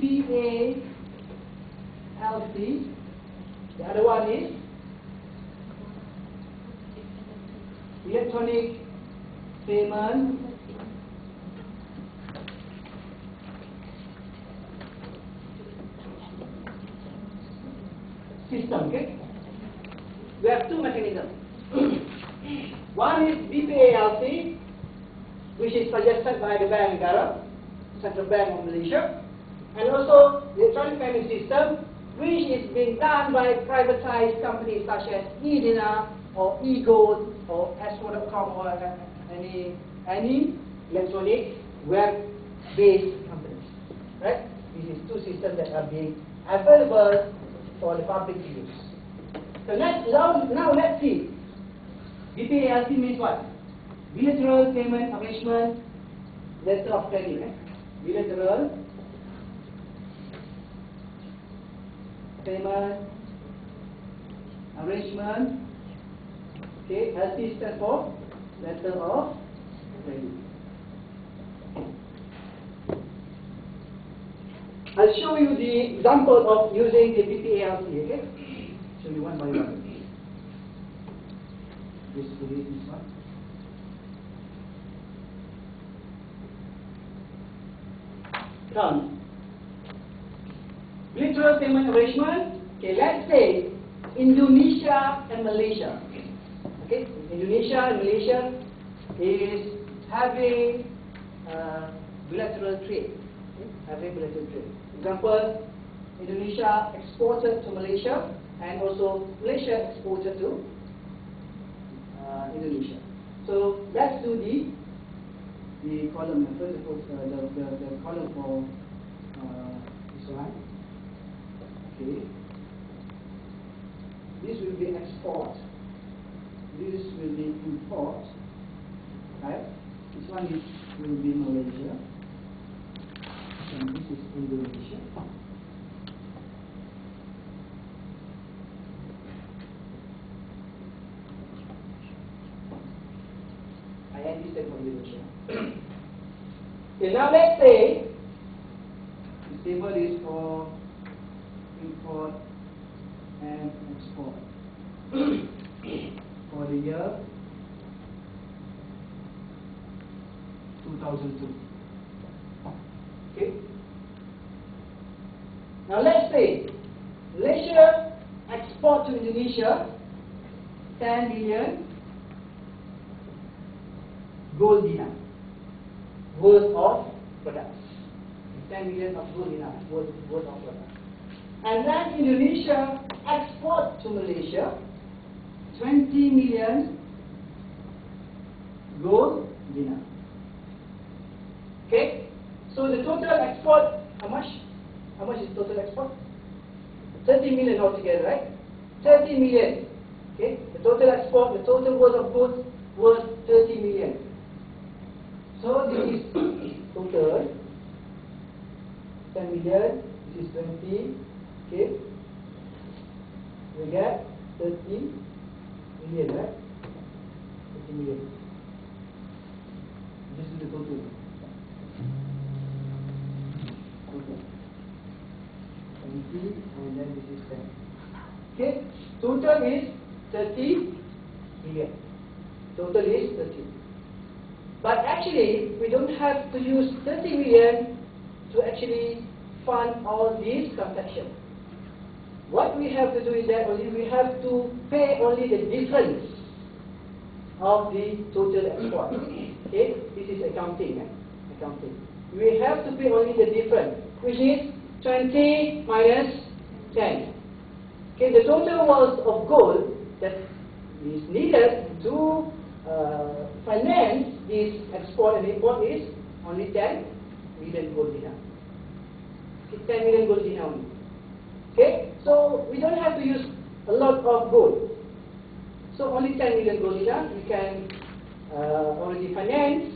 BPA LC. The other one is electronic payment system. Okay, we have two mechanisms. one is BPALC, which is suggested by the Bank Negara, Central Bank of Malaysia, and also the electronic payment system, which is being done by privatized companies such as eDinar or eGold or S4.com or any any electronic web-based companies. Right? Are two systems that are being available for the public use. So let's, now, now let's see. BPALC means what? Bilateral Payment Arrangement Letter of Credit. Eh? Bilateral Payment Arrangement Okay, LC stands for Letter of Credit. I'll show you the example of using the BPALC, okay? Show you one by one. This is this one. Come. Bilateral payment arrangement. Okay, let's say Indonesia and Malaysia. Okay, Indonesia and Malaysia is having uh, bilateral trade. Okay? Having bilateral trade. Example, Indonesia exported to Malaysia and also Malaysia exported to uh, Indonesia. So let's do the the column first all, uh, the, the, the column for uh, this one. Okay. This will be export. This will be import. Right? This one is, will be Malaysia. And this is Indonesia. I this type Indonesia. okay, now let's say the table is for import and export for the year 2002. Okay. Now let's say Malaysia export to Indonesia 10 million gold dinar worth of products. 10 million of gold dinar worth, worth of products. And then Indonesia export to Malaysia 20 million gold dinar. Okay? So the total export, how much? How much is total export? 30 million altogether, right? 30 million. Okay? The total export, the total worth of goods was 30 million. So this is total 10 million, this is 20, okay? We get 30 million, right? 30 million. This is the total. Total. 20 and then this is 10. Okay? Total is 30 million. Total is 30. But actually, we don't have to use 30 million to actually fund all these transactions. What we have to do is that only we have to pay only the difference of the total export. Okay, this is accounting. Eh? Accounting. We have to pay only the difference, which is 20 minus 10. Okay, the total worth of gold that is needed to uh, finance this export and import is only 10 million gold dinar. Okay, 10 million gold dinar only. Okay, so we don't have to use a lot of gold. So only 10 million gold dinar, we can uh, already finance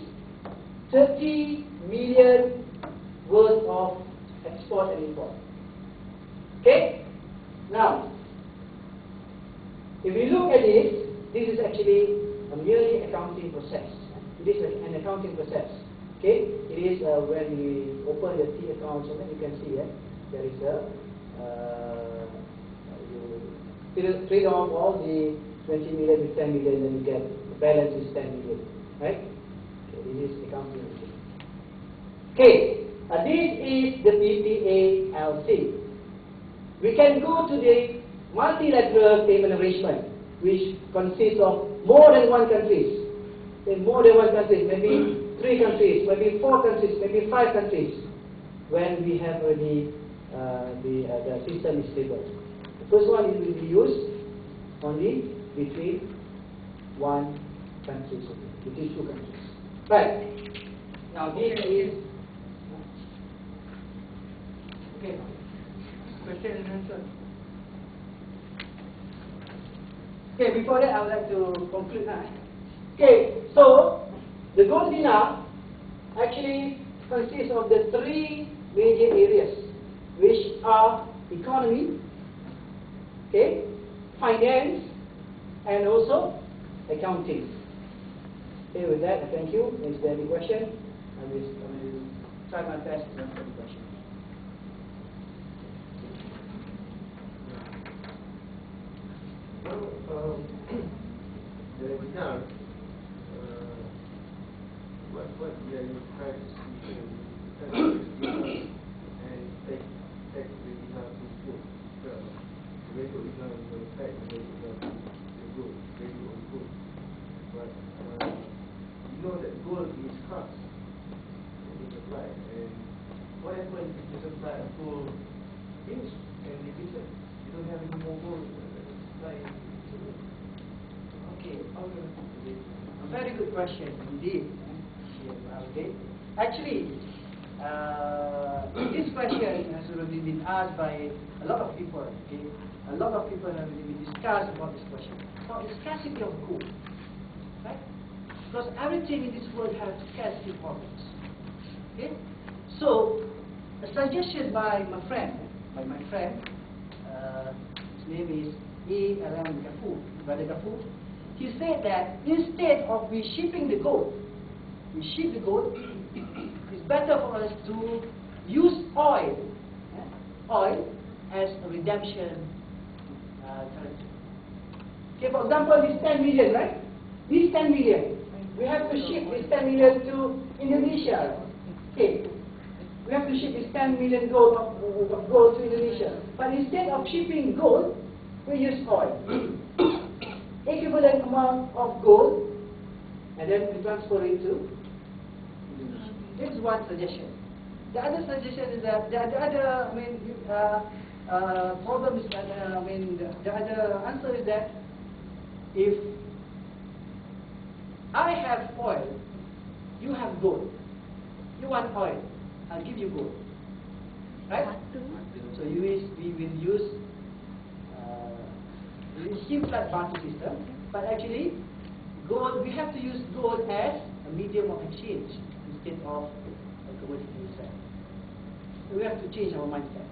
30 million worth of export and import. Okay, now if we look at this, this is actually a merely accounting process. It is an accounting process. Okay, it is uh, when we open the T account, so you can see eh, there is a you trade- off all the 20 million with 10 million, then you get the balance is 10 million, right? This is accounting. Okay, uh, this is the BPALC. We can go to the multilateral payment arrangement, which consists of more than one countries. In more than one countries, maybe three countries, maybe four countries, maybe five countries, when we have already uh, the, uh, the system is stable. The first one is will be used only between one country, between two countries. Right. Now this is Okay. Question and answer. Okay, before that, I would like to conclude now. Okay, so the gold dinar actually consists of the three major areas, which are economy, okay, finance, and also accounting. Okay, with that, thank you. Is there any question? I will, I will try my best to answer the question. Well, um, the dinar, uh, what, what we are trying to see here, we try to use dinar and take, take the dinar to gold. The the rate of dinar will affect the rate of dinar to the gold, value of gold. But, uh, you know that gold is scarce in the supply, and what happens if the supply of gold finish and depleted? You don't have any more gold uh, supply in the world. Okay, a very good question indeed. eh, Okay. Actually, uh, this question has already been asked by a lot of people. Okay, a lot of people have already been discussed about this question. About the scarcity of gold, right? Because everything in this world has scarcity problems. Okay, so a suggestion by my friend, by my friend, uh, his name is A. Alan Gafu, Brother. He said that instead of we shipping the gold, we ship the gold, it's better for us to use oil, oil as a redemption uh, currency. Okay, for example, this 10 million, right? This 10 million, we have to ship this 10 million to Indonesia. Okay, we have to ship this 10 million gold of, of gold to Indonesia. But instead of shipping gold, we use oil. Equivalent amount of gold, and then we transfer it to. This is one suggestion. The other suggestion is that the, the other, I mean, uh, uh, problem is that, uh, I mean, the, the other answer is that if I have oil, you have gold. You want oil, I'll give you gold. Right? So you is, we will use, uh, it seems like barter system, but actually, gold, we have to use gold as a medium of exchange instead of a commodity itself. So we have to change our mindset.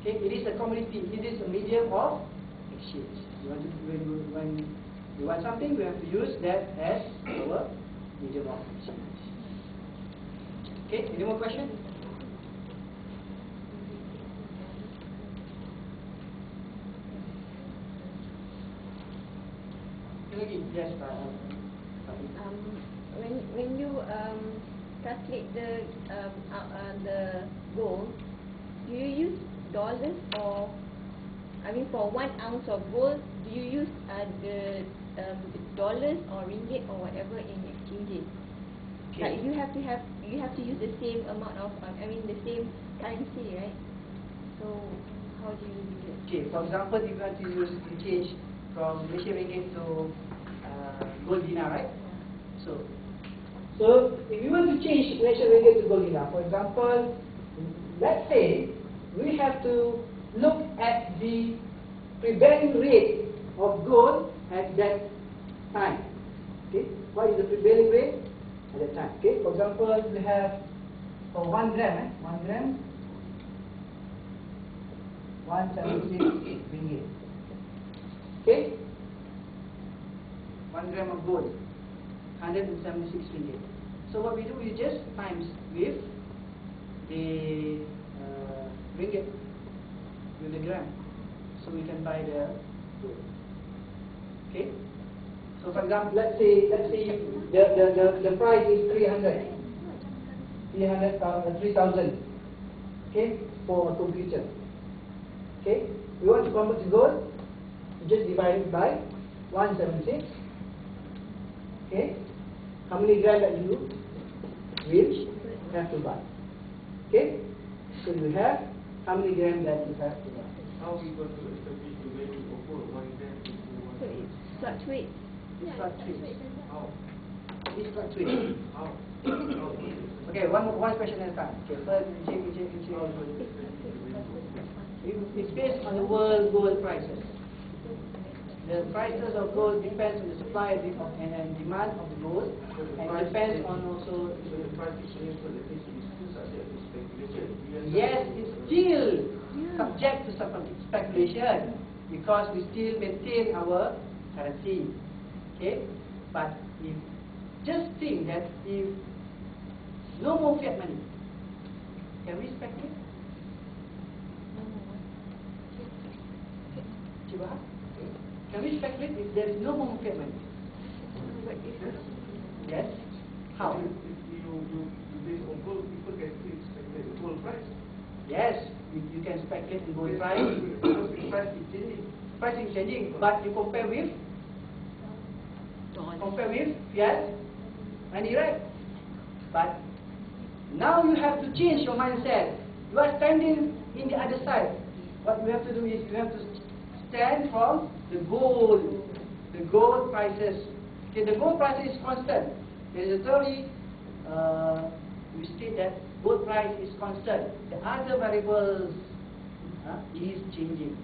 Okay, it is a commodity, it is a medium of exchange. You want to, when, when you want something, we have to use that as our medium of exchange. Okay, any more questions? Yes, um, when when you um, calculate the um, uh, uh, the gold, do you use dollars or I mean for one ounce of gold, do you use uh, the um, dollars or ringgit or whatever in exchanging? Okay. Like you have to have you have to use the same amount of um, I mean the same currency, right? So how do you do it? Okay, for example, if you want to use to change from Malaysian ringgit to uh, gold dinar, right? So, so if you want to change Malaysian ringgit to gold for example, let's say we have to look at the prevailing rate of gold at that time. Okay, what is the prevailing rate at that time? Okay, for example, we have for one gram, eh, one gram, one seventy six ringgit. Okay, one gram of gold, hundred and seventy six ringgit. So what we do is just times with the uh, ringgit with the gram. So we can buy the gold. Okay? So for example, Let's say, let's say the, the, the, the price is 300. 300, uh, 3000. Okay? For a computer. Okay? We want to convert to gold. You just divide it by 176. Okay? How many gram that you will have to buy? Okay? So you have how many gram that you have to buy? How are we going to establish the value of one gram to So one? it fluctuates. it fluctuates. How? It fluctuates. How? How? Okay, one one question at a time. Okay, first, of gold? It- It's based on the world gold prices. The prices of gold depends on the supply and de- and, and demand of the gold, So the and price depends change- on also. So the price is changed, so that means it's still subject to speculation. Yes, it's still subject to some speculation because we still maintain our currency. Okay, but if just think that if no more fiat money, can we speculate? No more. Cuba, can we speculate if there is no more payment. money? Yes. How? Yes, you, you can speculate in gold price. Because the price is changing. Price is changing, but you compare with compare with fiat money, right? But now you have to change your mindset. You are standing in the other side. What you have to do is you have to stand from the gold, the gold prices. Okay, the gold price is constant. There is a theory. Uh, we state that gold price is constant. The other variables uh, is changing.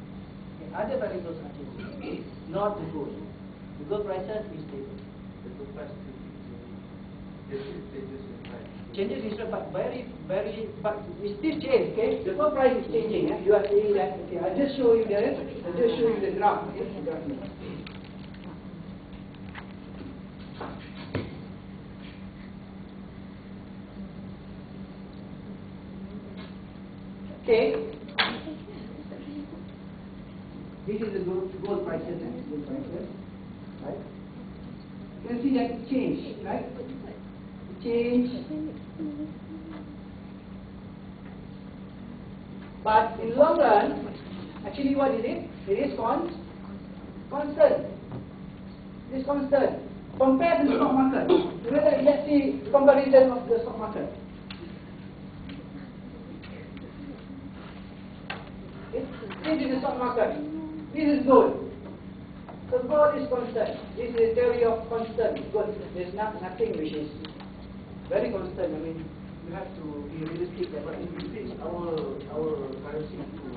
The other variables are changing, not the gold. The gold prices is stable. The gold price. There still changes is but very, very, but it still change, okay? The gold price is changing, eh? You are saying that, okay, I'll just show you the, I'll just show you the graph, okay? Okay, this is the gold, gold prices, eh? Gold prices, right? You can see that it changed, right? It changed. But in long run, actually what is it? It is con constant. It is constant. Compared to the stock market. Remember, let's see the comparison of the stock market. This is the stock market. This is gold. So gold is constant. This is the theory of constant. Gold. There's not, nothing which is very constant. I mean, you have to be realistic But if we fix our, our currency to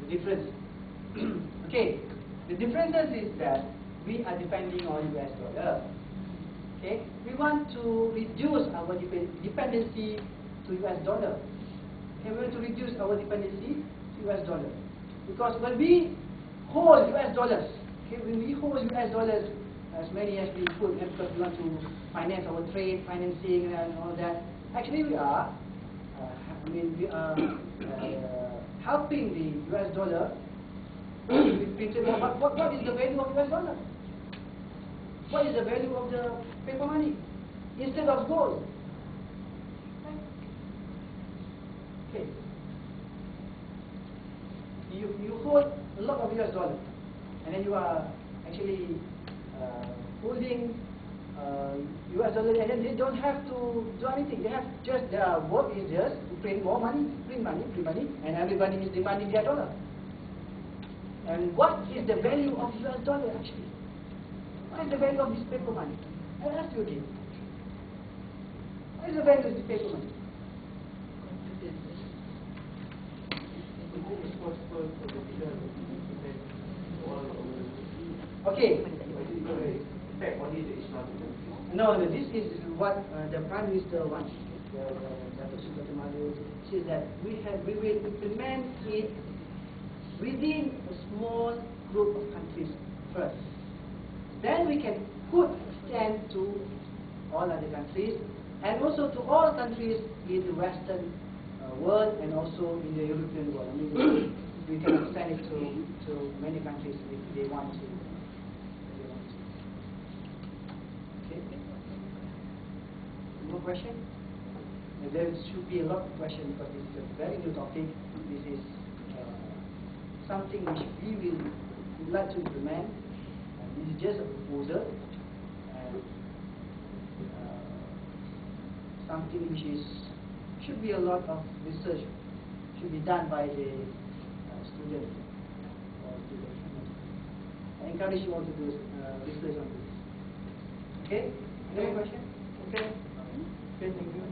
the we difference. okay, the differences is that we are depending on US dollar. Okay, we want to reduce our dep- dependency to US dollar. Okay, we want to reduce our dependency to US dollar because when we hold US dollars, okay, when we hold US dollars as many as we could, and because we want to finance our trade, financing, and all that, actually we are uh, I mean, we are uh, helping the US dollar what, what is the value of US dollar? What is the value of the paper money instead of gold? Okay. You, you hold a lot of US dollar and then you are actually uh, holding uh, US dollar and then they don't have to do anything. They have just their work is just to print more money, print money, print money, and everybody is demanding their dollar. And what is the value of US dollar actually? What is the value of this paper money? I ask you again. What is the value of this paper money? Is it responsible for the return of the all our Okay. But it's going to affect only the Islamic countries. No, no, this is what uh, the Prime Minister wants. the Dato says that we have we will implement it within a small group of countries first. Then we can put stand to all other countries and also to all countries in the Western uh, world and also in the European world. I mean, we can extend it to, to many countries if they want to. They want to. Okay. More question? Uh, There should be a lot of questions because this is a very new topic. This is uh, something which we will would like to implement. And this is just a proposal. And uh, something which is should be a lot of research should be done by the uh, student or student. I encourage you all to do uh, research on this. Okay? Any more question? Okay. Okay, thank you.